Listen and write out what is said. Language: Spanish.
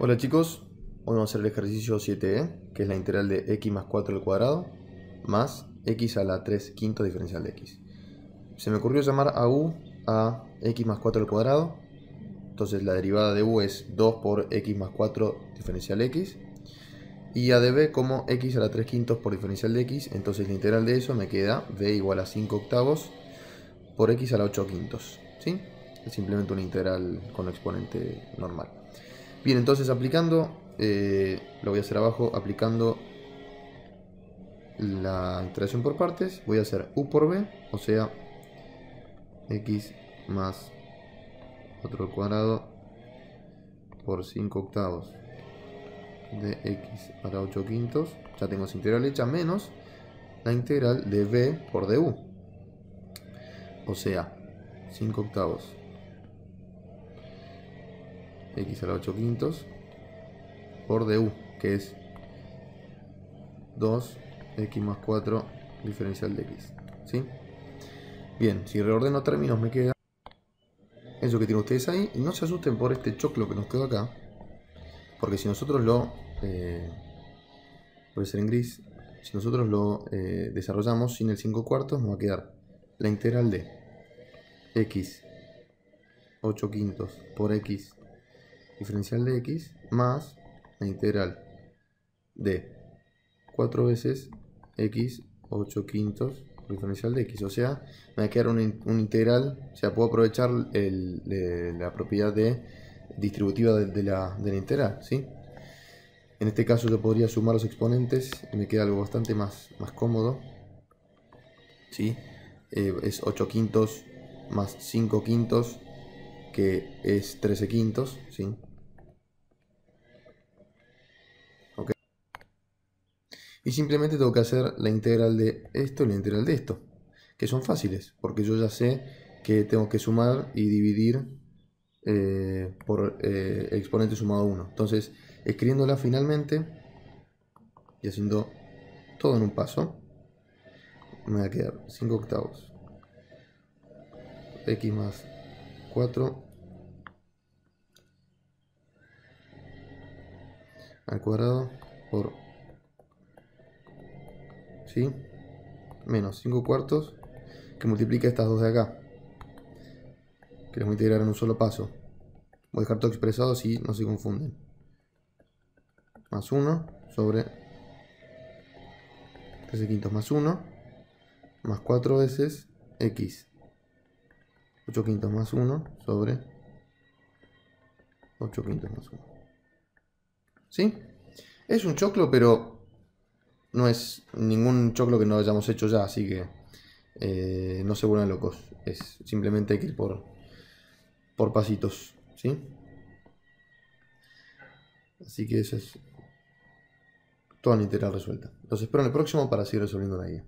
Hola chicos, hoy vamos a hacer el ejercicio 7e, que es la integral de x más 4 al cuadrado más x a la 3 quinto diferencial de x. Se me ocurrió llamar a u a x más 4 al cuadrado, entonces la derivada de u es 2 por x más 4 diferencial de x, y a de b como x a la 3 quintos por diferencial de x, entonces la integral de eso me queda b igual a 5 octavos por x a la 8 quintos, ¿sí? Es simplemente una integral con exponente normal. Bien, entonces aplicando, eh, lo voy a hacer abajo, aplicando la integración por partes, voy a hacer u por b, o sea, x más 4 al cuadrado por 5 octavos de x a la 8 quintos, ya tengo esa integral hecha, menos la integral de b por du, o sea, 5 octavos x a la 8 quintos por du, que es 2x más 4 diferencial de x. ¿sí? Bien, si reordeno términos me queda eso que tienen ustedes ahí. Y no se asusten por este choclo que nos quedó acá. Porque si nosotros lo... Eh, puede ser en gris. Si nosotros lo eh, desarrollamos sin el 5 cuartos, nos va a quedar la integral de x 8 quintos por x diferencial de x más la integral de 4 veces x 8 quintos diferencial de x. O sea, me va a quedar un, integral, o sea, puedo aprovechar la propiedad de distributiva de, la, de, la, integral, ¿sí? En este caso yo podría sumar los exponentes y me queda algo bastante más, más cómodo, ¿sí? Eh, es 8 quintos más 5 quintos, que es 13 quintos, ¿sí? Y simplemente tengo que hacer la integral de esto y la integral de esto, que son fáciles, porque yo ya sé que tengo que sumar y dividir eh, por eh, exponente sumado 1. Entonces, escribiéndola finalmente y haciendo todo en un paso, me va a quedar 5 octavos x más 4 al cuadrado por ¿sí? Menos 5 cuartos que multiplica estas dos de acá. Que las voy a integrar en un solo paso. Voy a dejar todo expresado si no se confunden. Más 1 sobre 13 quintos más 1. Más 4 veces x. 8 quintos más 1 sobre 8 quintos más 1. ¿Sí? Es un choclo, pero no es ningún choclo que no hayamos hecho ya, así que eh, no se vuelvan locos. Es simplemente hay que ir por, por pasitos, ¿sí? Así que eso es toda la integral resuelta. Los espero en el próximo para seguir resolviendo la guía.